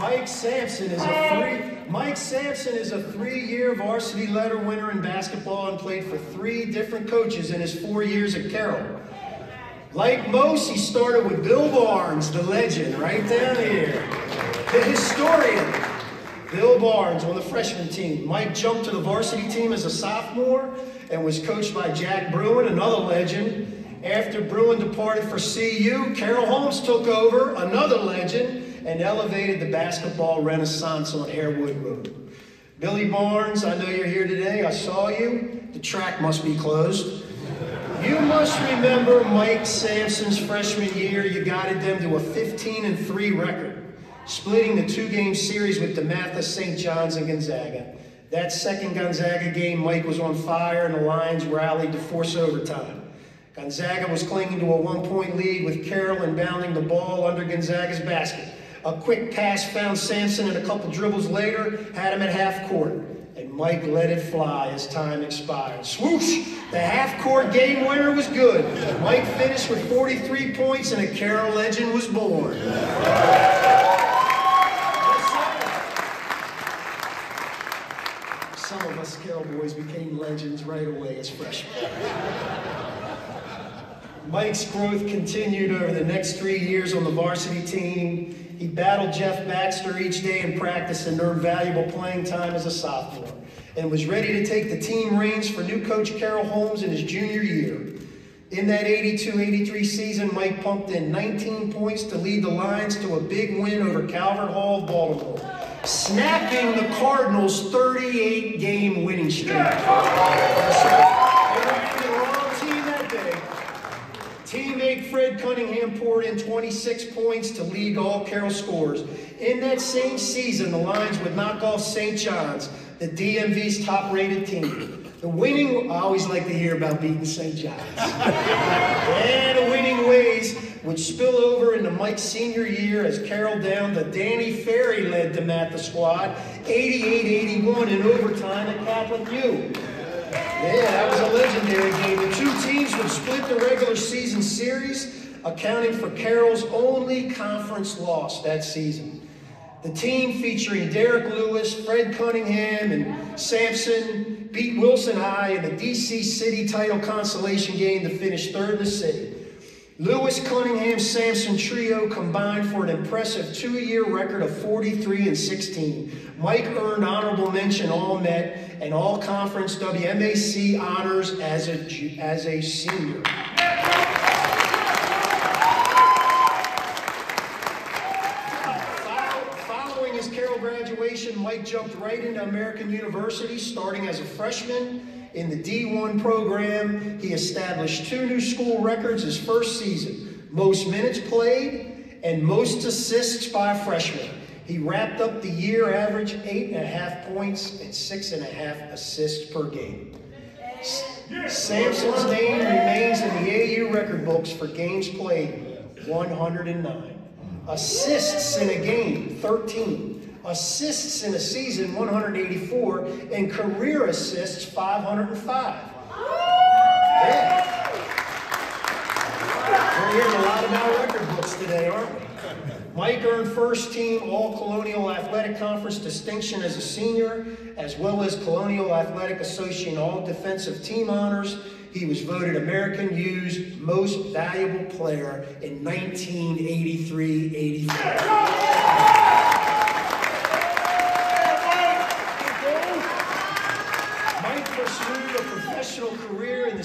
Mike Sampson is a three. Mike Sampson is a three-year varsity letter winner in basketball and played for three different coaches in his four years at Carroll. Like most, he started with Bill Barnes, the legend, right down here. The historian, Bill Barnes on the freshman team. Mike jumped to the varsity team as a sophomore and was coached by Jack Bruen, another legend. After Bruen departed for CU, Carol Holmes took over, another legend, and elevated the basketball renaissance on Harewood Road. Billy Barnes, I know you're here today. I saw you. The track must be closed. You must remember Mike Sampson's freshman year. You guided them to a 15 and 3 record, splitting the two game series with DeMatha, St. John's, and Gonzaga. That second Gonzaga game, Mike was on fire, and the Lions rallied to force overtime. Gonzaga was clinging to a one point lead with Carroll inbounding the ball under Gonzaga's basket. A quick pass found Sampson, and a couple dribbles later had him at half court. And Mike let it fly as time expired. Swoosh! The half court game winner was good. Mike finished with 43 points, and a Carroll legend was born. Some of us Cowboys became legends right away as freshmen. Mike's growth continued over the next three years on the varsity team. He battled Jeff Baxter each day in practice and earned valuable playing time as a sophomore, and was ready to take the team reins for new coach Carol Holmes in his junior year. In that 82-83 season, Mike pumped in 19 points to lead the Lions to a big win over Calvert Hall of Baltimore, snapping the Cardinals' 38-game winning streak. Teammate Fred Cunningham poured in 26 points to lead all Carroll scores. In that same season, the Lions would knock off St. John's, the DMV's top-rated team. The winning, I always like to hear about beating St. John's. and the winning ways would spill over into Mike's senior year as Carroll down the Danny Ferry led the squad, 88-81 in overtime at Catholic U. Yeah, that was a legendary game. The two teams would split the regular season series, accounting for Carroll's only conference loss that season. The team featuring Derek Lewis, Fred Cunningham, and Sampson beat Wilson High in the DC City title consolation game to finish third in the city. Lewis, Cunningham, Sampson trio combined for an impressive two-year record of 43 and 16. Mike earned honorable mention All Met and All Conference WMAC honors as a, as a senior. Following his Carroll graduation, Mike jumped right into American University, starting as a freshman in the D1 program, he established two new school records his first season most minutes played and most assists by a freshman. He wrapped up the year average eight and a half points and six and a half assists per game. Sampson's name remains in the AU record books for games played 109. Assists in a game 13 assists in a season 184, and career assists 505. Yeah. We're hearing a lot about record books today, aren't we? Mike earned first team All Colonial Athletic Conference distinction as a senior, as well as Colonial Athletic Association All Defensive Team honors. He was voted American U's most valuable player in 1983 84.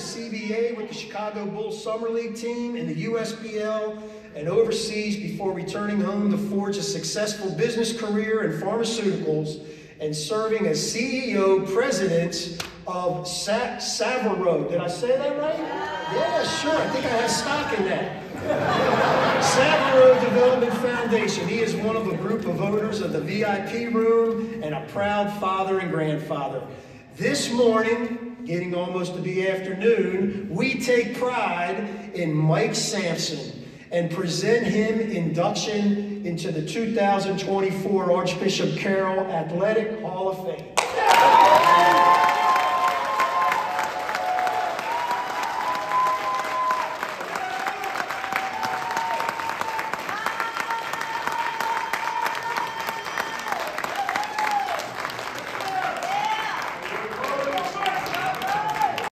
CBA with the Chicago Bulls Summer League team in the USBL and overseas before returning home to forge a successful business career in pharmaceuticals and serving as CEO president of Sa- Savaro. Did I say that right? Yeah, sure. I think I have stock in that. Savaro Development Foundation. He is one of a group of owners of the VIP room and a proud father and grandfather. This morning, getting almost to be afternoon, we take pride in Mike Sampson and present him induction into the 2024 Archbishop Carroll Athletic Hall of Fame.